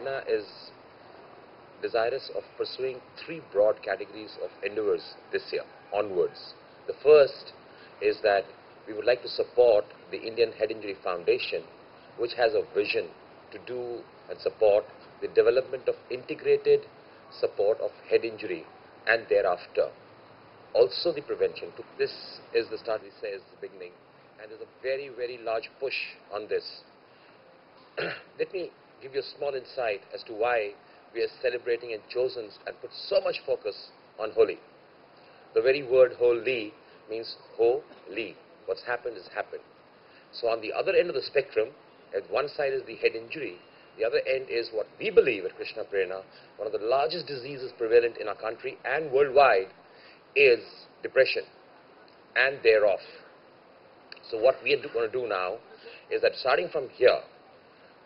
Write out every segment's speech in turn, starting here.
Prerna is desirous of pursuing three broad categories of endeavors this year onwards. The first is that we would like to support the Indian Head Injury Foundation, which has a vision to do and support the development of integrated support of head injury and thereafter. Also the prevention. This is the start, we say, is the beginning. And there's a very, very large push on this. Let me give you a small insight as to why we are celebrating and chosen and put so much focus on Holi. The very word holy means holy. What's happened has happened. So on the other end of the spectrum, at one side is the head injury, the other end is what we believe at Krishna Prerna, one of the largest diseases prevalent in our country and worldwide is depression and thereof. So what we are going to do now is that starting from here,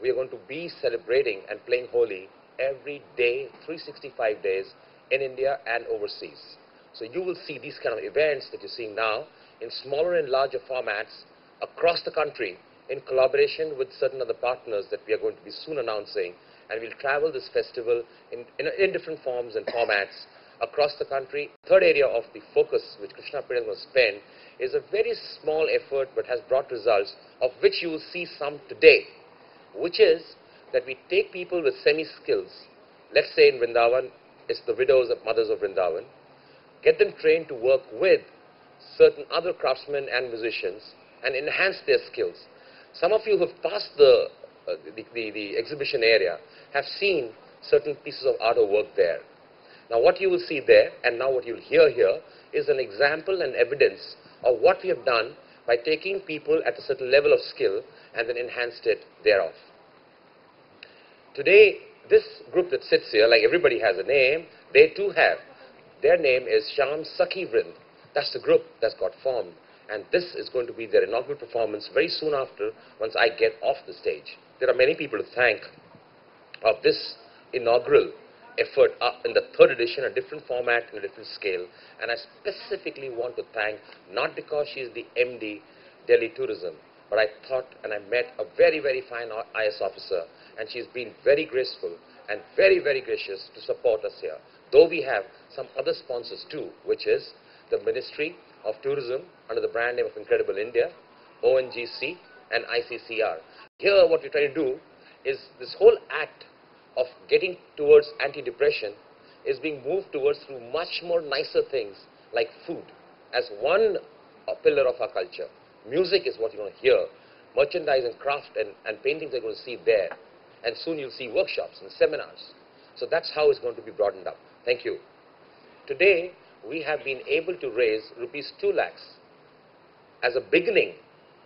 we are going to be celebrating and playing Holi every day, 365 days in India and overseas. So you will see these kind of events that you're seeing now in smaller and larger formats across the country in collaboration with certain other partners that we are going to be soon announcing. And we'll travel this festival in, in, in different forms and formats across the country. Third area of the focus which Krishna Prerna will spend is a very small effort but has brought results of which you will see some today, which is that we take people with semi-skills, let's say in Vrindavan, it's the widows of mothers of Vrindavan, get them trained to work with certain other craftsmen and musicians and enhance their skills. Some of you who have passed the, uh, the, the, the, exhibition area have seen certain pieces of art or work there. Now what you will see there and now what you'll hear here is an example and evidence of what we have done by taking people at a certain level of skill and then enhanced it thereof. Today, this group that sits here, like everybody has a name, they too have. Their name is Sham Sakhi Vrind. That's the group that's got formed. And this is going to be their inaugural performance very soon after, once I get off the stage. There are many people to thank of this inaugural effort uh, in the third edition, a different format and a different scale. And I specifically want to thank, not because she's the MD, Delhi Tourism, but I thought and I met a very, very fine IS officer and she's been very graceful and very, very gracious to support us here. Though we have some other sponsors too, which is the Ministry of Tourism under the brand name of Incredible India, ONGC, and ICCR. Here, what we're trying to do is this whole act of getting towards anti-depression is being moved towards through much more nicer things like food as one uh, pillar of our culture. Music is what you're going to hear. Merchandise and craft and, and paintings are going to see there and soon you'll see workshops and seminars. So that's how it's going to be broadened up. Thank you. Today, we have been able to raise rupees 2 lakhs as a beginning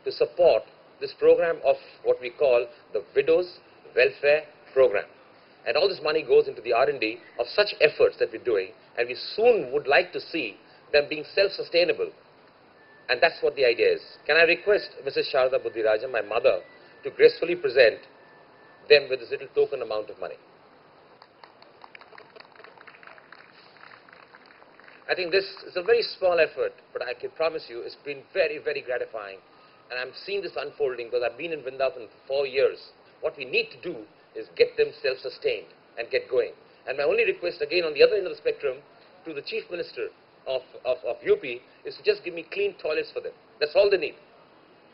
to support this program of what we call the Widows Welfare Program. And all this money goes into the R&D of such efforts that we're doing, and we soon would like to see them being self-sustainable. And that's what the idea is. Can I request Mrs. Sharda Buddhirajan, my mother, to gracefully present them with this little token amount of money. I think this is a very small effort, but I can promise you it's been very, very gratifying. And I'm seeing this unfolding because I've been in Vrindavan for four years. What we need to do is get them self-sustained and get going. And my only request, again, on the other end of the spectrum, to the Chief Minister of, of, of UP is to just give me clean toilets for them. That's all they need.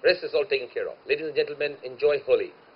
Rest is all taken care of. Ladies and gentlemen, enjoy Holi.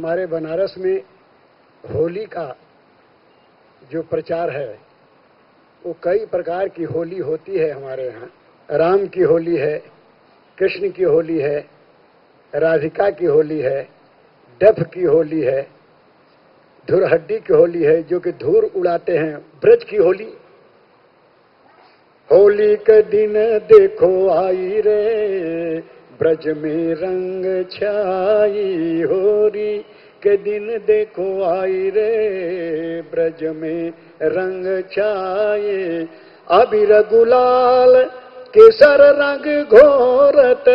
हमारे बनारस में होली का जो प्रचार है, वो कई प्रकार की होली होती है हमारे यहाँ। राम की होली है, कृष्ण की होली है, राधिका की होली है, डफ की होली है, धुरहड्डी की होली है, जो कि धूर उड़ाते हैं। ब्रज की होली। होली के दिन देखो आई रे ब्रज में रंग छाई होरी के दिन देखो आई रे। ब्रज में रंग छाए अबीर गुलाल केसर रंग घोरत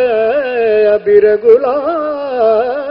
अबीर गुलाल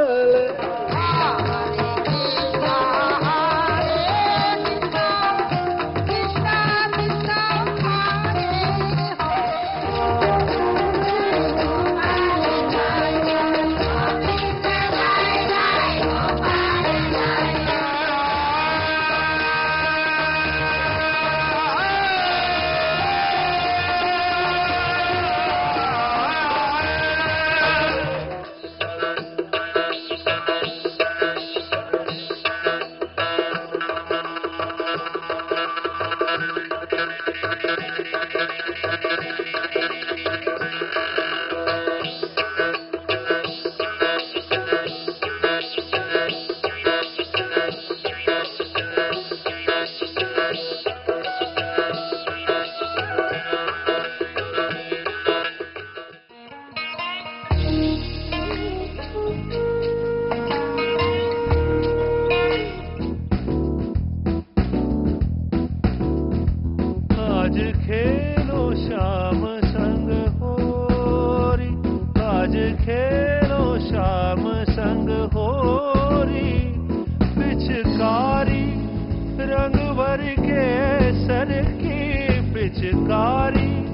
सर की पिचकारी,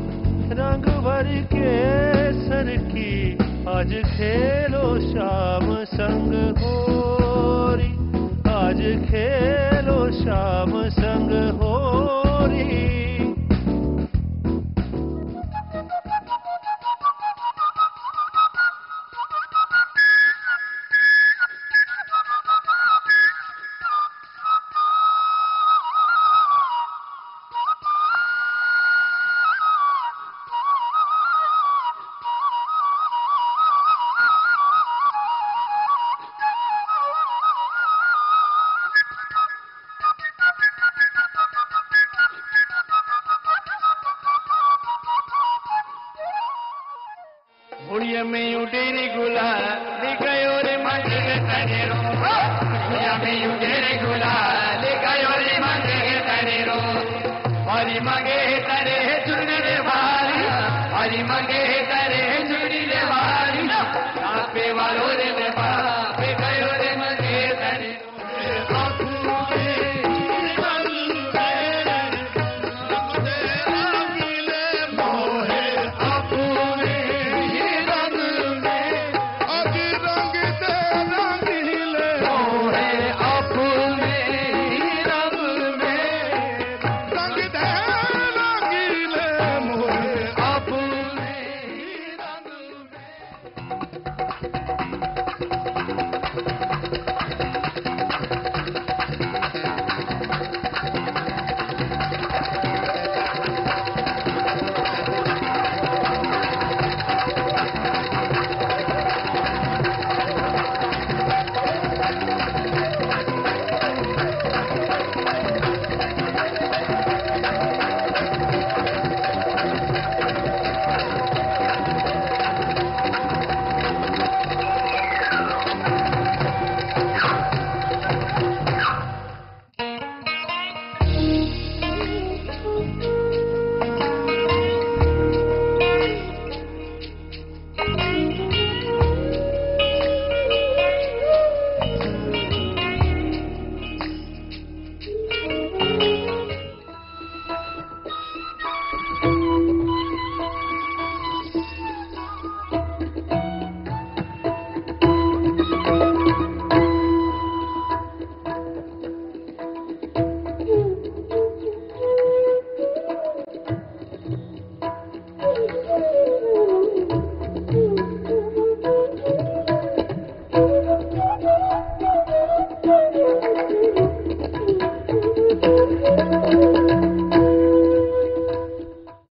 रंग भर के सर की। आज खेलो शाम संग होरी। आज खेलो शाम संग होरी। मगे मंगे करे चुनर भारी हरि मंगे करे